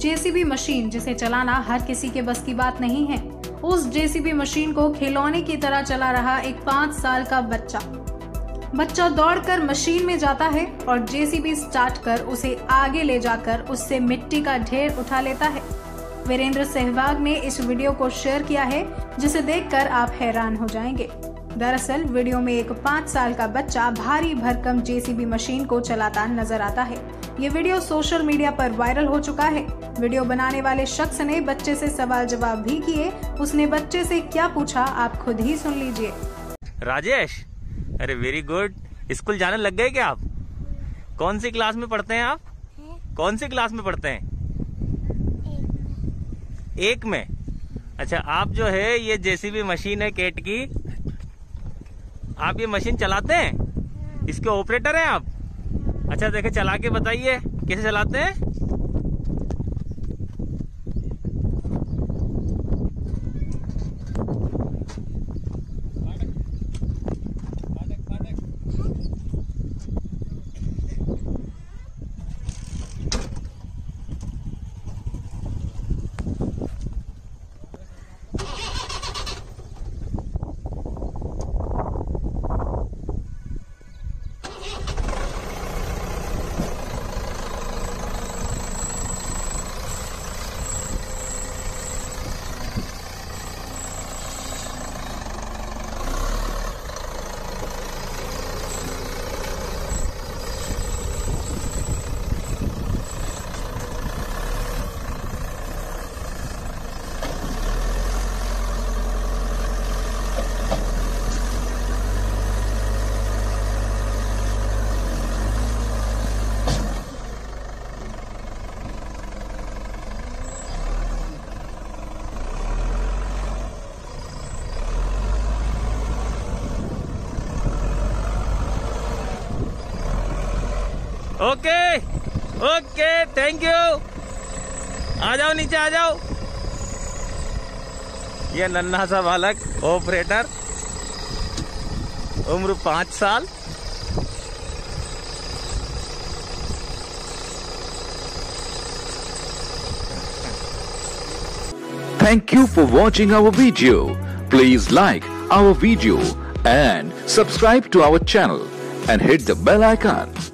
JCB machine, जिसे चलाना हर किसी के बस की बात नहीं है। उस जेसीबी मशीन को खिलौने की तरह चला रहा एक पाँच साल का बच्चा। बच्चा दौड़कर मशीन में जाता है और जेसीबी स्टार्ट कर उसे आगे ले जाकर उससे मिट्टी का ढेर उठा लेता है। वीरेंद्र सहवाग ने इस वीडियो को शेयर किया है, जिसे देखकर आप हैरान हो जाएँगे। दरअसल, वीडियो में एक पाँच साल का बच्चा भारी भरकम जेसीबी मशीन को चलाता नज़र आता है। ये वीडियो सोशल मीडिया पर वायरल हो चुका है। वीडियो बनाने वाले शख्स ने बच्चे से सवाल जवाब भी किए। उसने बच्चे से क्या पूछा आप खुद ही सुन लीजिए। राजेश अरे वेरी गुड स्कूल जाने लग गए क्या आप? कौन सी क्लास में पढ़ते हैं आप? कौन सी क्लास में पढ़ते हैं? एक में। अच्छा आप जो है ये जेसीबी मशीन है केट की। आप ये मशीन चलाते हैं। इसके ऑपरेटर हैं आप? अच्छा देखे चला के बताइए कैसे चलाते हैं? ओके ओके थैंक यू आ जाओ नीचे, आ जाओ. ये नन्हा सा बालक ऑपरेटर उम्र पाँच साल. Thank you for watching our video please like our video and subscribe to our channel and hit the bell icon